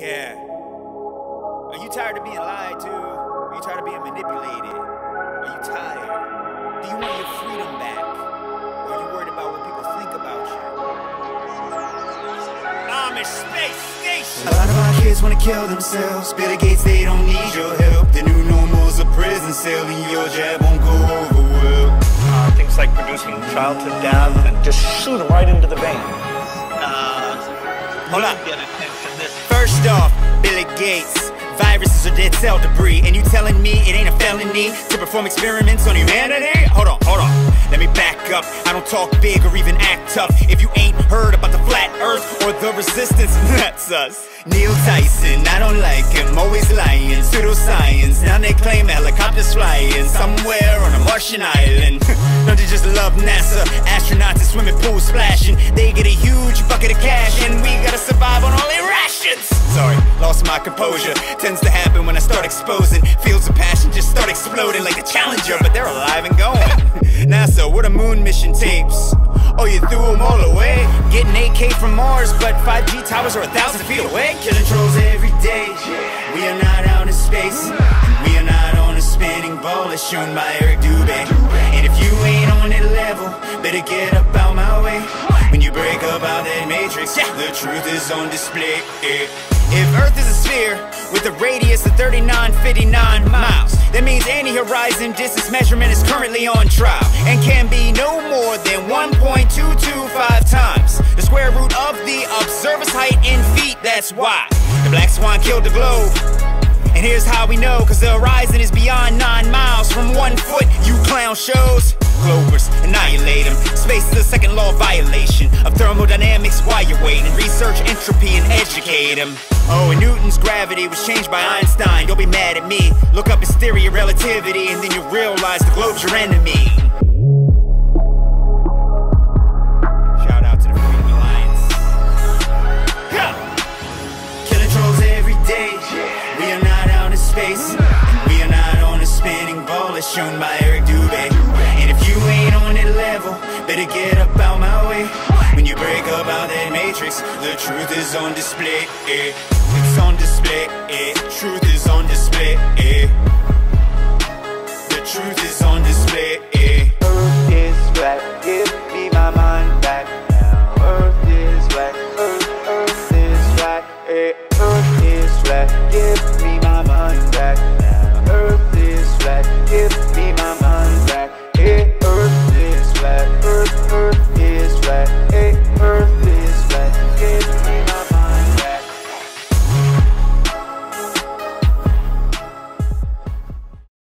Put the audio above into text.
Yeah. Are you tired of being lied to? Are you tired of being manipulated? Are you tired? Do you want your freedom back? Or are you worried about what people think about you? Amish Space Station! A lot of our kids wanna kill themselves. Bill Gates, they don't need your help. The new normal's a prison cell, and your jab won't go over well. Uh, things like producing child to death and just shoot them right into the vein. Hold on. Get attention. This First off, Billy Gates. Viruses are dead cell debris, and you telling me it ain't a felony to perform experiments on humanity? Hold on, hold on. Let me back up. I don't talk big or even act tough. If you ain't heard about the flat earth or the resistance, that's us. Neil Tyson, I don't like him, always lying. Pseudoscience, now they claim helicopters flying somewhere on a Martian island. don't you just love NASA? Astronauts in swimming pools splashing. They get a huge bucket of cash, and survive on only rations. Sorry, lost my composure. Tends to happen when I start exposing. Fields of passion just start exploding like a challenger, but they're alive and going. NASA, what a moon mission tapes. Oh, you threw them all away? Getting 8K from Mars, but 5G towers are a thousand feet away? Killing trolls every day. We are not out in space. We are not on a spinning ball as shown by Eric Dubay. And if you ain't on that level, better get up out my way. When you break up out that matrix, yeah. the truth is on display. If Earth is a sphere with a radius of 3959 miles, that means any horizon distance measurement is currently on trial and can be no more than 1.225 times the square root of the observer's height in feet. That's why the black swan killed the globe. And here's how we know, cause the horizon is beyond nine miles from one foot, you clown shows. Globers, annihilate them. Space is the second law violation of thermodynamics while you're waiting. Research entropy and educate them. Oh, and Newton's gravity was changed by Einstein. Don't be mad at me. Look up his theory of relativity, and then you realize the globe's your enemy. Shout out to the Freedom Alliance. Killing trolls every day. We are not out in space. We are not on a spinning ball as shown by Eric Dubay. And if you ain't on level, better get up out my way. When you break up out that matrix, the truth is on display. Eh. It's on display. Eh. Truth is on display. Eh. The truth is on display.